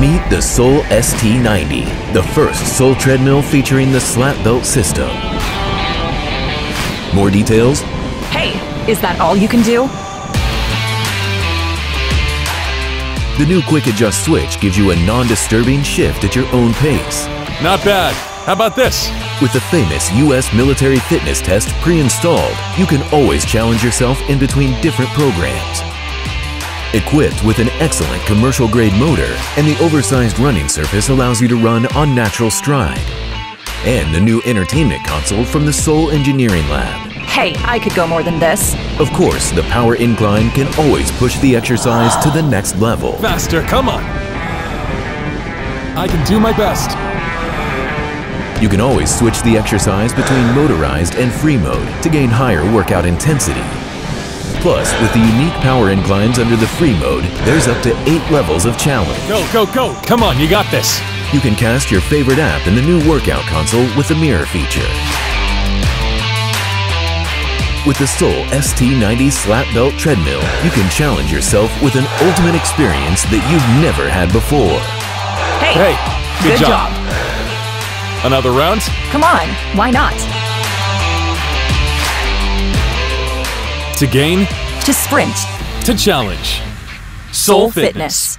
Meet the Sole ST90, the first Sole treadmill featuring the slat belt system. More details? Hey, is that all you can do? The new Quick Adjust switch gives you a non-disturbing shift at your own pace. Not bad. How about this? With the famous US military fitness test pre-installed, you can always challenge yourself in between different programs. Equipped with an excellent commercial-grade motor and the oversized running surface allows you to run on natural stride. And the new entertainment console from the Sole Engineering Lab. Hey, I could go more than this. Of course, the power incline can always push the exercise to the next level. Faster, come on. I can do my best. You can always switch the exercise between motorized and free mode to gain higher workout intensity. Plus, with the unique power inclines under the free mode, there's up to 8 levels of challenge. Go, go, go! Come on, you got this! You can cast your favorite app in the new workout console with the mirror feature. With the Sole ST90 Slat Belt Treadmill, you can challenge yourself with an ultimate experience that you've never had before. Hey, Hey, good, job. Another round? Come on, why not? To gain, To sprint. to challenge. Sole Fitness.